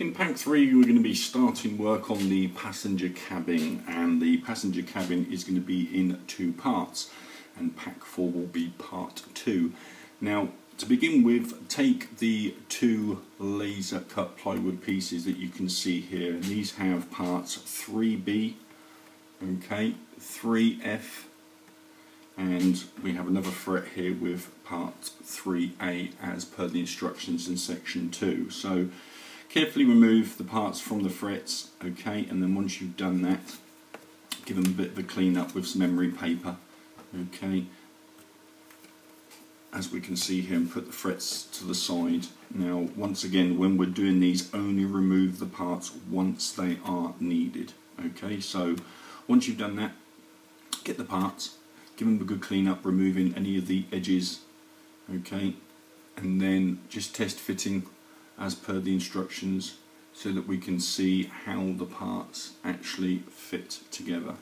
In pack 3 we're going to be starting work on the passenger cabin and the passenger cabin is going to be in two parts and pack 4 will be part 2. Now to begin with take the two laser cut plywood pieces that you can see here and these have parts 3B, okay, 3F and we have another fret here with part 3A as per the instructions in section 2. So carefully remove the parts from the frets, okay, and then once you've done that, give them a bit of a clean up with some emery paper, okay, as we can see here and put the frets to the side. Now once again when we're doing these only remove the parts once they are needed, okay, so once you've done that, get the parts, give them a good clean up, removing any of the edges, okay, and then just test fitting as per the instructions so that we can see how the parts actually fit together.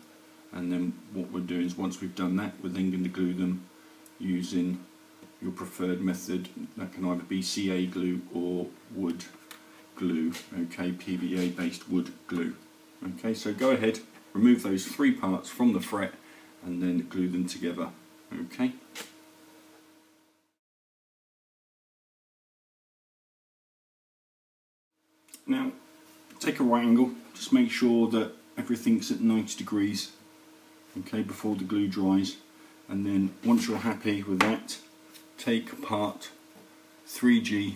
And then what we're doing is once we've done that, we're then going to glue them using your preferred method. That can either be CA glue or wood glue, okay, PVA based wood glue. Okay, so go ahead, remove those three parts from the fret and then glue them together. Okay. Now, take a right angle, just make sure that everything's at 90 degrees, okay, before the glue dries. And then once you're happy with that, take part 3G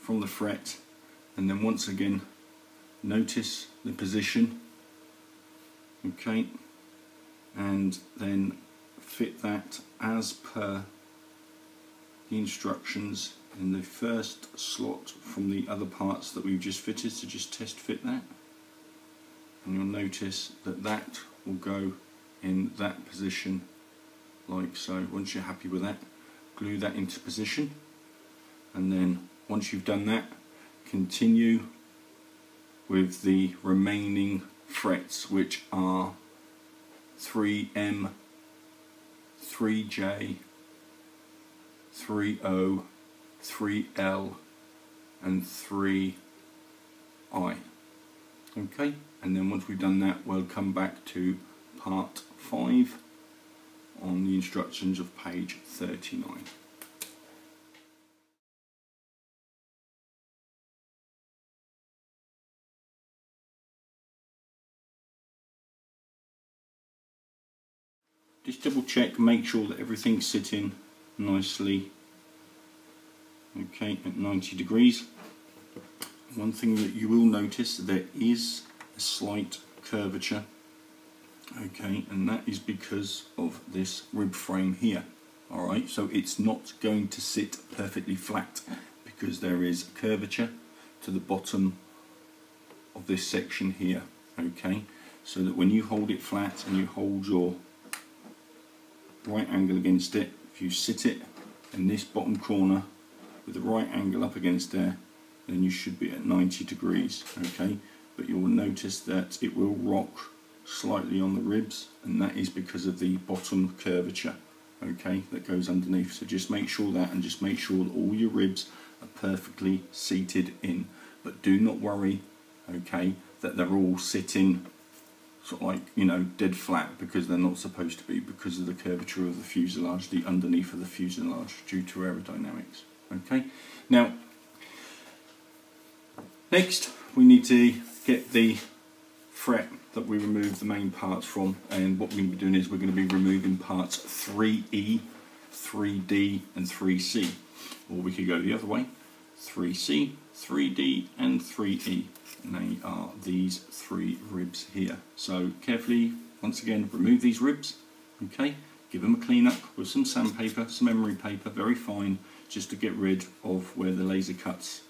from the fret. And then once again notice the position okay? And then fit that as per the instructions in the first slot from the other parts that we've just fitted so just test fit that. And you'll notice that that will go in that position like so. Once you're happy with that glue that into position. And then once you've done that continue with the remaining frets which are 3M, 3J, 3O, 3L and 3I. Okay, and then once we've done that we'll come back to part 5 on the instructions of page 39. just double check make sure that everything's sitting nicely okay at 90 degrees. One thing that you will notice there is a slight curvature. Okay and that is because of this rib frame here. Alright so it's not going to sit perfectly flat because there is curvature to the bottom of this section here okay? So that when you hold it flat and you hold your right angle against it, if you sit it in this bottom corner with the right angle up against there, then you should be at 90 degrees, okay? But you will notice that it will rock slightly on the ribs, and that is because of the bottom curvature, okay, that goes underneath. So just make sure that, and just make sure that all your ribs are perfectly seated in. But do not worry, okay, that they're all sitting sort of like you know dead flat because they're not supposed to be because of the curvature of the fuselage, the underneath of the fuselage due to aerodynamics. Okay, now next we need to get the fret that we remove the main parts from and what we're going to be doing is we're going to be removing parts 3E, 3D and 3C or we could go the other way 3C, 3D and 3E and they are these three ribs here. So carefully, once again, remove these ribs, okay, give them a clean up with some sandpaper, some emery paper, very fine, just to get rid of where the laser cuts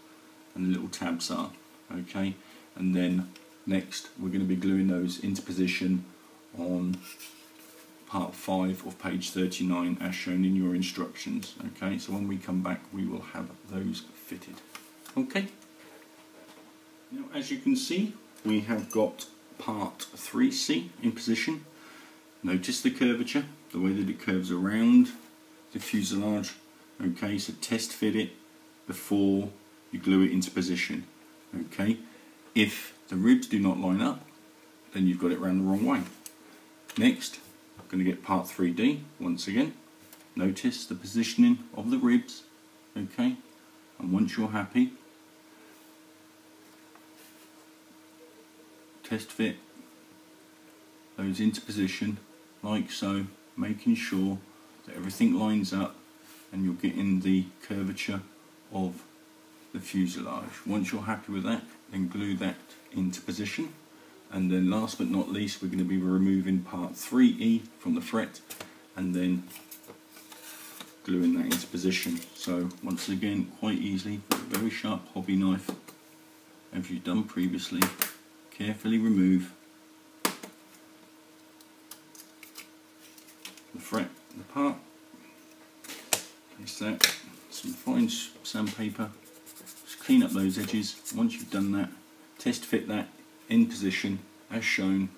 and the little tabs are, okay, and then next we're going to be gluing those into position on part 5 of page 39 as shown in your instructions okay so when we come back we will have those fitted okay now as you can see we have got part 3C in position. Notice the curvature, the way that it curves around the fuselage. Okay, so test fit it before you glue it into position. Okay, if the ribs do not line up, then you've got it round the wrong way. Next, I'm going to get part 3D once again. Notice the positioning of the ribs, okay, and once you're happy, test fit those into position like so, making sure that everything lines up and you're getting the curvature of the fuselage. Once you're happy with that, then glue that into position. And then last but not least, we're going to be removing part 3E from the fret and then gluing that into position. So once again, quite easily, very sharp hobby knife, as you've done previously, carefully remove the fret, the part, place that, some fine sandpaper, just clean up those edges. Once you've done that, test fit that in position as shown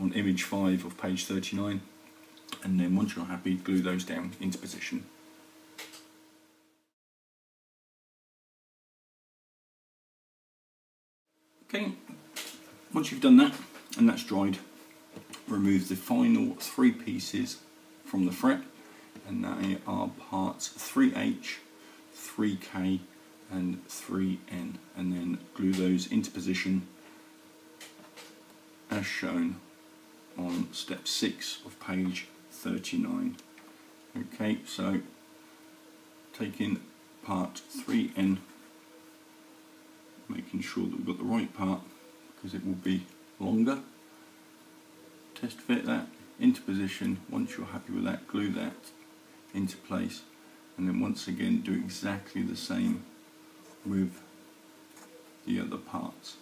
on image 5 of page 39 and then once you're happy glue those down into position. Okay, once you've done that and that's dried, remove the final three pieces from the fret and they are parts 3H, 3K and 3N and then glue those into position as shown on step 6 of page 39. Okay, so taking part 3N making sure that we've got the right part because it will be longer. Test fit that into position. Once you're happy with that, glue that into place and then once again do exactly the same with the other parts.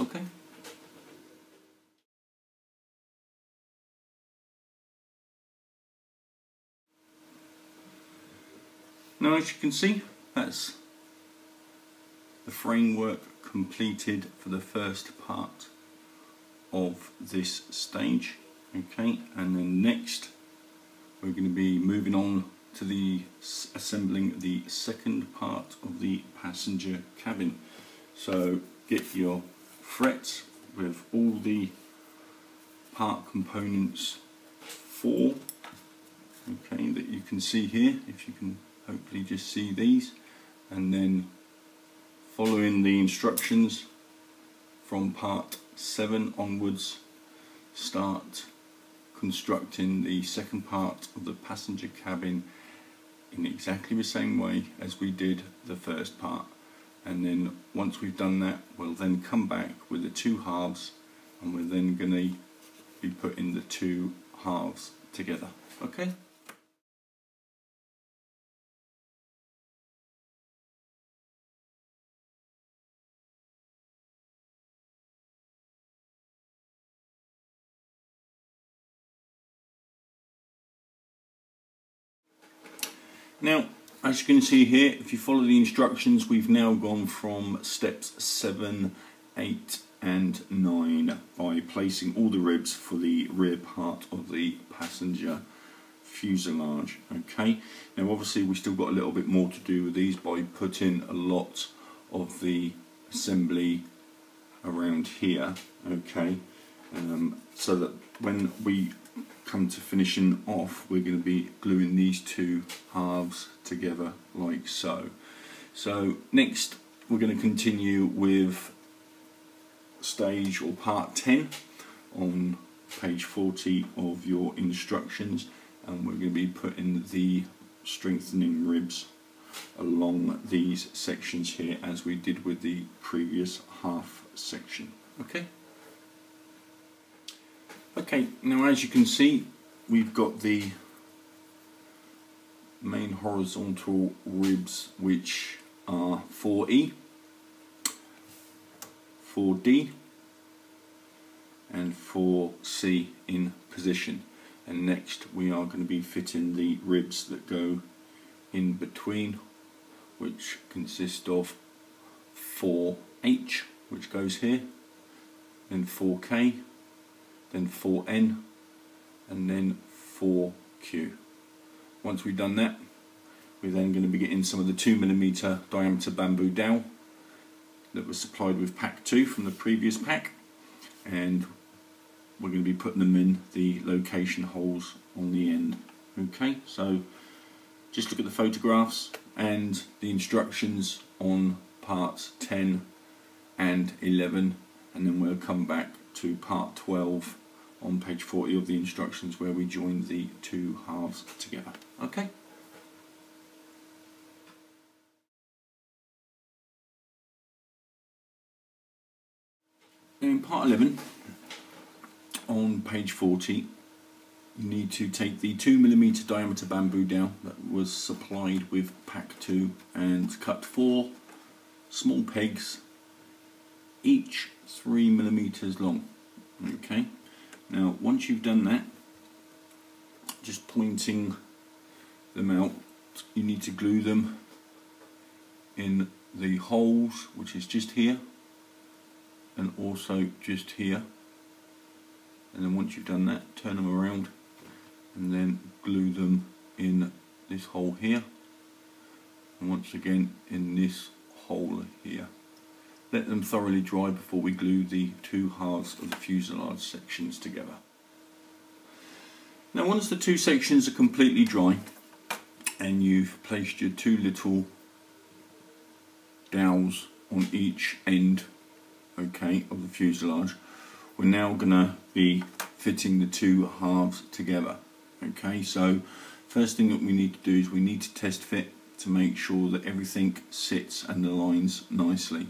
Okay? Now as you can see, that's the framework completed for the first part of this stage okay and then next we're going to be moving on to the assembling the second part of the passenger cabin. So get your frets with all the part components for okay that you can see here if you can hopefully just see these. And then following the instructions from part 7 onwards start constructing the second part of the passenger cabin in exactly the same way as we did the first part. And then once we've done that we'll then come back with the two halves and we're then going to be putting the two halves together. Okay Now, as you can see here, if you follow the instructions, we've now gone from steps 7, 8 and 9 by placing all the ribs for the rear part of the passenger fuselage. Okay, now obviously we've still got a little bit more to do with these by putting a lot of the assembly around here. Okay, um, so that when we come to finishing off we're going to be gluing these two halves together like so. So next we're going to continue with stage or part 10 on page 40 of your instructions and we're going to be putting the strengthening ribs along these sections here as we did with the previous half section. Okay. Okay, now as you can see, we've got the main horizontal ribs which are 4E, 4D and 4C in position. And next we are going to be fitting the ribs that go in between which consist of 4H which goes here and 4K then 4N, and then 4Q. Once we've done that, we're then going to be getting some of the 2mm diameter bamboo dowel that was supplied with pack 2 from the previous pack and we're going to be putting them in the location holes on the end. Okay, so just look at the photographs and the instructions on parts 10 and 11 and then we'll come back to part 12 on page 40 of the instructions where we join the two halves together. Okay. In part 11 on page 40 you need to take the 2mm diameter bamboo dowel that was supplied with pack 2 and cut four small pegs each 3mm long okay now once you've done that just pointing them out you need to glue them in the holes which is just here and also just here. And then once you've done that turn them around and then glue them in this hole here. And once again in this hole here let them thoroughly dry before we glue the two halves of the fuselage sections together. Now once the two sections are completely dry and you've placed your two little dowels on each end okay of the fuselage we're now going to be fitting the two halves together okay? So first thing that we need to do is we need to test fit to make sure that everything sits and aligns nicely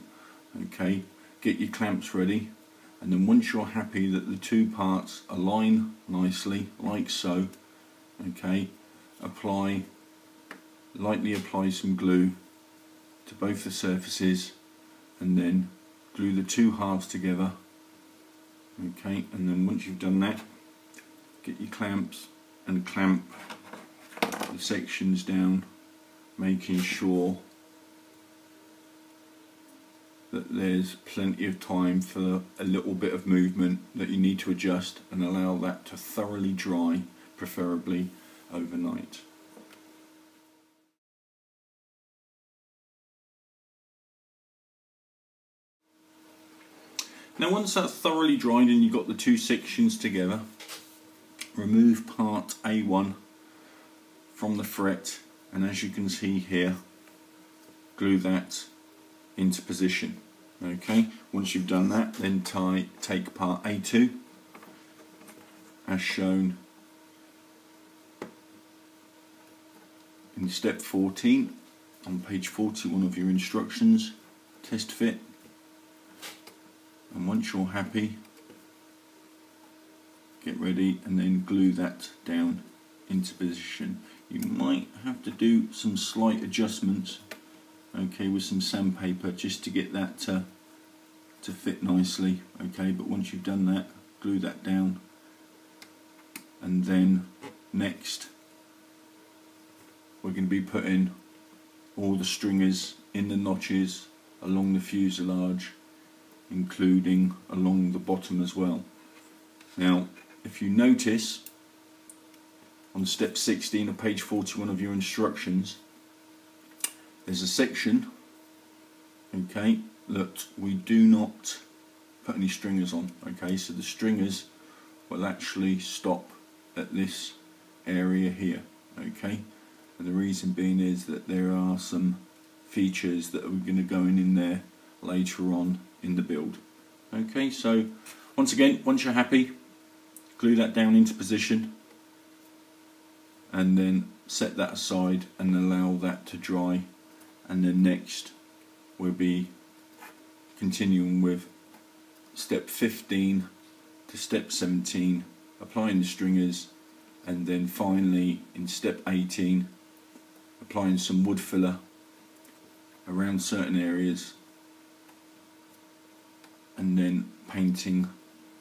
okay get your clamps ready. And then once you're happy that the two parts align nicely like so okay apply lightly apply some glue to both the surfaces and then glue the two halves together. Okay and then once you've done that get your clamps and clamp the sections down making sure that there's plenty of time for a little bit of movement that you need to adjust and allow that to thoroughly dry preferably overnight. Now once that's thoroughly dried and you've got the two sections together, remove part A1 from the fret and as you can see here, glue that into position. Okay, once you've done that, then tie, take part A2 as shown in step 14 on page 41 of your instructions, test fit. And once you're happy get ready and then glue that down into position. You might have to do some slight adjustments okay with some sandpaper just to get that to, to fit nicely okay but once you've done that glue that down and then next we're going to be putting all the stringers in the notches along the fuselage including along the bottom as well. Now, if you notice on step 16 of page 41 of your instructions, there's a section, okay, that we do not put any stringers on, okay, so the stringers will actually stop at this area here, okay, and the reason being is that there are some features that are going to go in, in there later on in the build. Okay, so once again, once you're happy, glue that down into position and then set that aside and allow that to dry and then next we'll be continuing with step 15 to step 17 applying the stringers and then finally in step 18 applying some wood filler around certain areas and then painting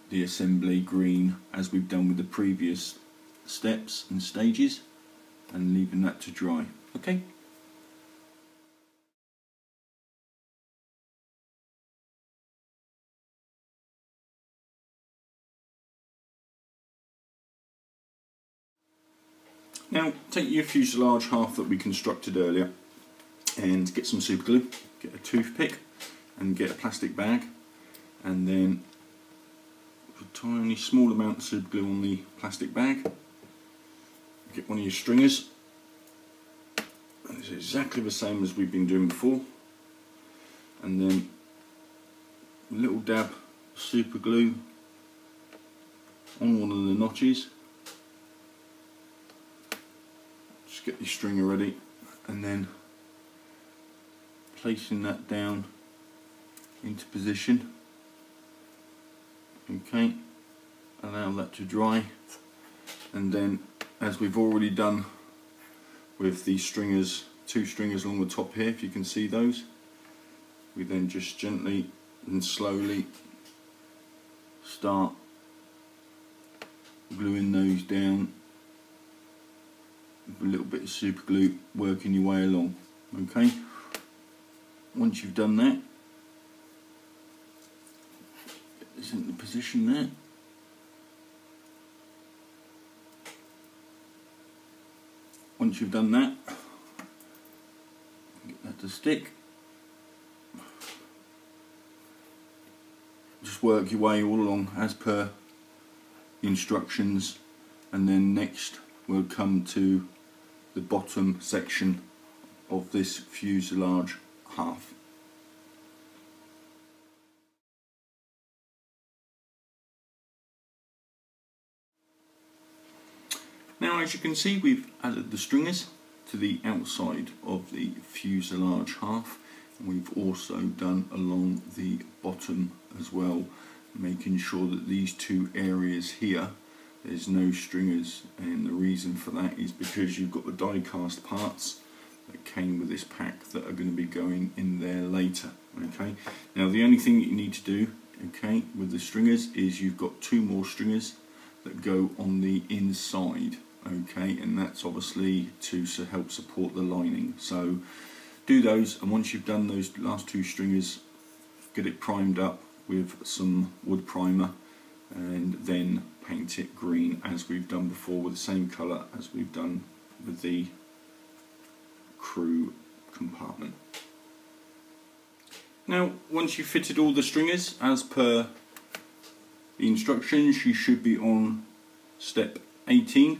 the assembly green as we've done with the previous steps and stages and leaving that to dry. Okay Now take your fuselage half that we constructed earlier and get some super glue, get a toothpick and get a plastic bag and then put a tiny small amount of super glue on the plastic bag. Get one of your stringers. And it's exactly the same as we've been doing before. And then a little dab of super glue on one of the notches get your stringer ready and then placing that down into position. Okay allow that to dry. And then as we've already done with the stringers two stringers along the top here if you can see those we then just gently and slowly start gluing those down a little bit of super glue working your way along okay? Once you've done that get this into position there. Once you've done that get that to stick. Just work your way all along as per the instructions and then next we'll come to the bottom section of this fuselage half. Now as you can see we've added the stringers to the outside of the fuselage half and we've also done along the bottom as well making sure that these two areas here there's no stringers and the reason for that is because you've got the die cast parts that came with this pack that are going to be going in there later okay? Now the only thing you need to do okay with the stringers is you've got two more stringers that go on the inside okay? And that's obviously to help support the lining. So do those and once you've done those last two stringers get it primed up with some wood primer and then paint it green as we've done before with the same colour as we've done with the crew compartment. Now once you've fitted all the stringers as per the instructions you should be on step 18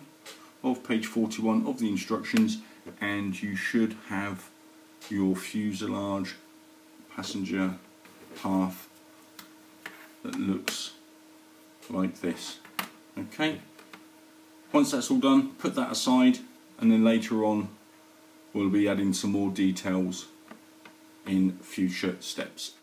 of page 41 of the instructions and you should have your fuselage passenger half that looks like this okay. Once that's all done put that aside and then later on we'll be adding some more details in future steps